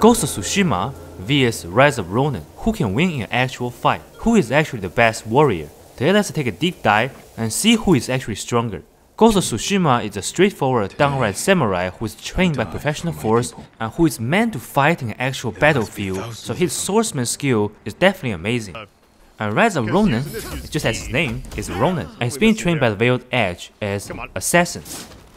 Ghost of Tsushima vs Rise of Ronin. Who can win in an actual fight? Who is actually the best warrior? Today let's take a deep dive and see who is actually stronger. Ghost of Tsushima is a straightforward downright samurai who is trained by professional force and who is meant to fight in an actual battlefield, so his swordsman skill is definitely amazing. And Rise of Ronin, just as his name, is Ronin, and he's being trained by the Veiled Edge as assassin.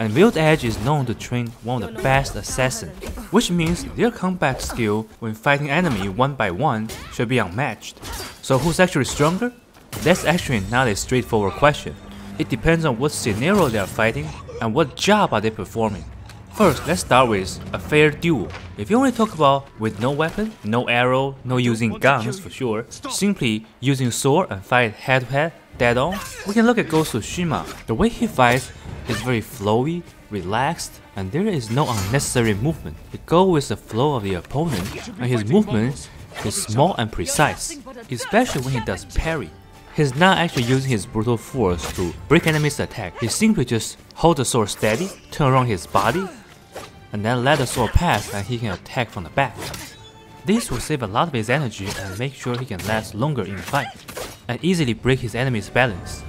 And Veiled Edge is known to train one of the best assassins, which means their combat skill when fighting enemy one by one should be unmatched. So who's actually stronger? That's actually not a straightforward question. It depends on what scenario they are fighting and what job are they performing. First, let's start with a fair duel. If you only talk about with no weapon, no arrow, no using guns for sure, simply using sword and fight head to head, dead on, we can look at Ghost of Tsushima. The way he fights is very flowy, relaxed, and there is no unnecessary movement. It goes with the flow of the opponent, and his movement is small and precise, especially when he does parry. He's not actually using his brutal force to break enemies' attack. He simply just hold the sword steady, turn around his body, and then let the sword pass and he can attack from the back. This will save a lot of his energy and make sure he can last longer in the fight, and easily break his enemy's balance.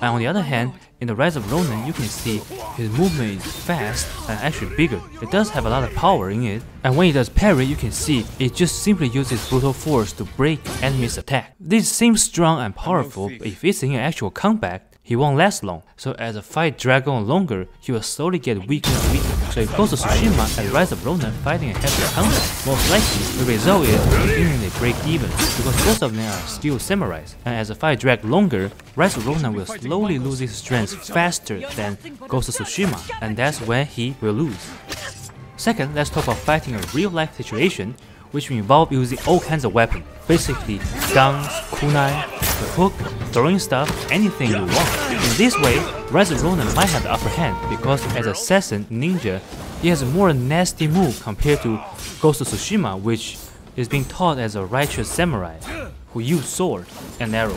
And on the other hand, in the Rise of Ronin, you can see his movement is fast and actually bigger. It does have a lot of power in it, and when he does parry, you can see it just simply uses brutal force to break enemy's attack. This seems strong and powerful, but if it's in an actual combat, he won't last long. So as the fight drags on longer, he will slowly get weaker and weaker. So if Ghost of Tsushima and Rise of Ronin fighting a heavier combat, most likely the result is beginning they break even, because both of them are still samurais. And as the fight drags longer, Rise of Ronin will slowly lose his strength faster than Ghost of Tsushima, and that's when he will lose. Second, let's talk about fighting a real-life situation which involve using all kinds of weapons, basically guns, kunai, the hook, throwing stuff, anything you want. In this way, Rise of Ronin might have the upper hand because as a assassin ninja, he has a more nasty move compared to Ghost of Tsushima which is being taught as a righteous samurai who use sword and arrow.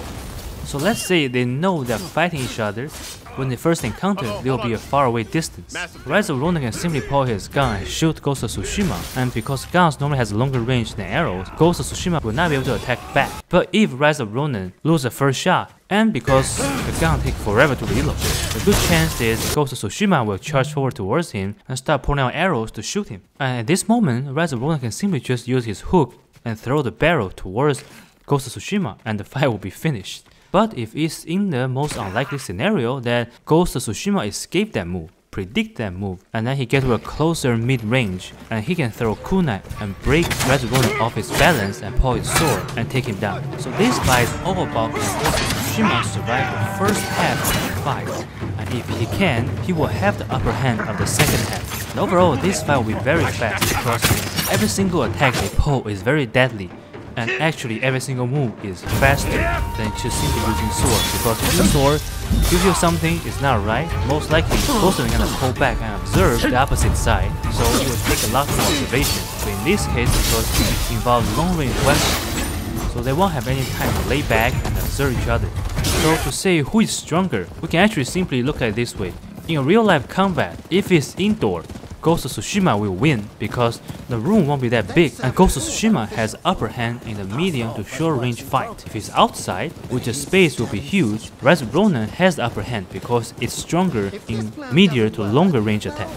So let's say they know they're fighting each other when they first encounter, there will be a faraway distance. Rise of Ronin can simply pull his gun and shoot Ghost of Tsushima, and because guns normally has longer range than arrows, Ghost of Tsushima will not be able to attack back. But if Rise of Ronin loses the first shot, and because the gun takes forever to reload, the good chance is Ghost of Tsushima will charge forward towards him and start pulling out arrows to shoot him. And at this moment, Rise of Ronin can simply just use his hook and throw the barrel towards Ghost of Tsushima and the fight will be finished. But if it's in the most unlikely scenario that Ghost of Tsushima escape that move, predict that move, and then he get to a closer mid-range, and he can throw kunai and break Ronin off his balance and pull his sword and take him down. So this fight is all about Ghost of Tsushima survive the first half of the fight, and if he can, he will have the upper hand of the second half. And overall, this fight will be very fast because every single attack they pull is very deadly, and actually every single move is faster than just simply using sword because using sword gives you something is not right, most likely of them gonna pull back and observe the opposite side, so it will take a lot more observation. But in this case, because it involves long-range weapons, so they won't have any time to lay back and observe each other. So to say who is stronger, we can actually simply look at it this way. In a real-life combat, if it's indoor, Ghost of Tsushima will win because the room won't be that big and Ghost of Tsushima has upper hand in the medium to short range fight. If it's outside, which the space will be huge, Rise of Ronin has the upper hand because it's stronger in medium to longer range attack.